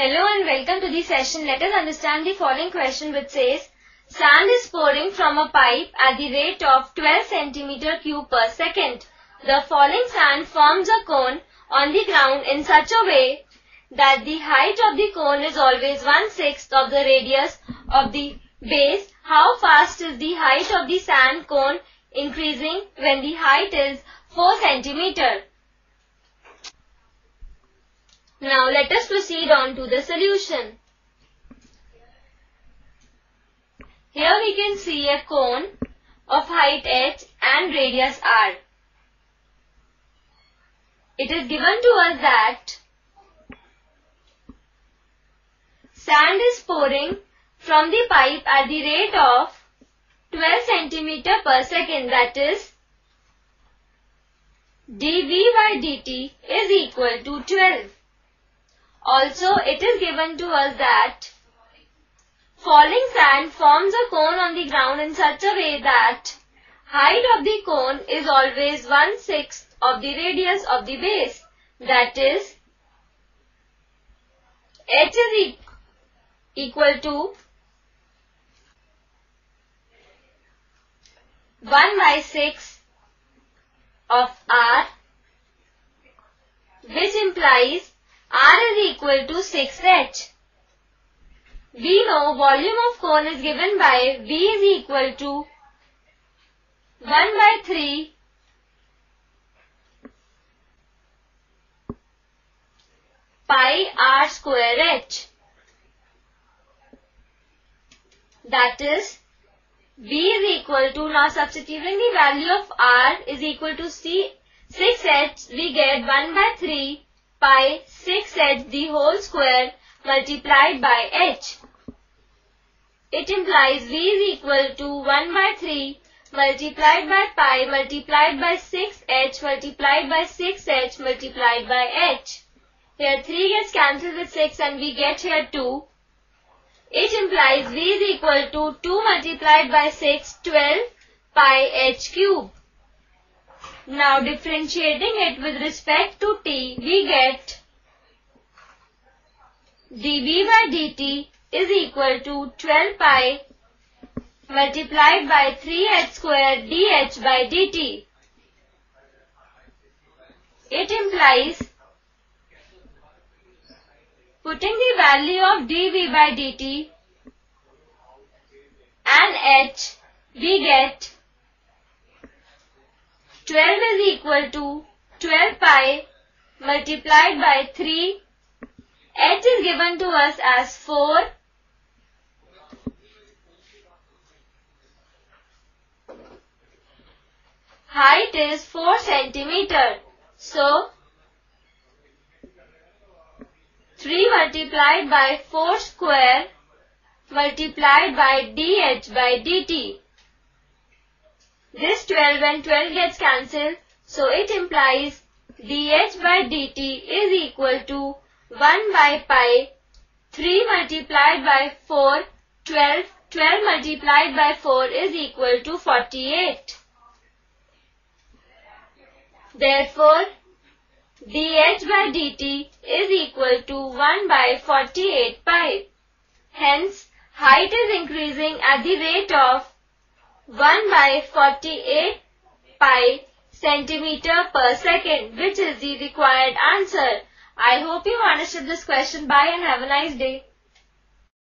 Hello and welcome to the session. Let us understand the following question which says, Sand is pouring from a pipe at the rate of 12 cm cube per second. The falling sand forms a cone on the ground in such a way that the height of the cone is always one-sixth of the radius of the base. How fast is the height of the sand cone increasing when the height is 4 centimeter? Now let us proceed on to the solution. Here we can see a cone of height h and radius r. It is given to us that sand is pouring from the pipe at the rate of 12 centimeter per second that is dV by dt is equal to 12. Also, it is given to us that falling sand forms a cone on the ground in such a way that height of the cone is always one-sixth of the radius of the base. That is, h is e equal to 1 by 6 of r which implies R is equal to 6H. We know volume of cone is given by V is equal to 1 by 3 pi r square h. That is V is equal to, now substituting the value of R is equal to C, 6H, we get 1 by 3 pi 6h the whole square multiplied by h. It implies v is equal to 1 by 3 multiplied by pi multiplied by 6h multiplied by 6h multiplied by h. Here 3 gets cancelled with 6 and we get here 2. It implies v is equal to 2 multiplied by 6, 12 pi h cube. Now differentiating it with respect to t, we get dV by dt is equal to 12 pi multiplied by 3h square dh by dt. It implies putting the value of dV by dt and h, we get 12 is equal to 12 pi multiplied by 3. H is given to us as 4. Height is 4 centimeter. So, 3 multiplied by 4 square multiplied by dh by dt. This 12 and 12 gets cancelled. So it implies dh by dt is equal to 1 by pi 3 multiplied by 4 12 12 multiplied by 4 is equal to 48. Therefore, dh by dt is equal to 1 by 48 pi. Hence, height is increasing at the rate of 1 by 48 pi centimeter per second which is the required answer. I hope you understood this question. Bye and have a nice day.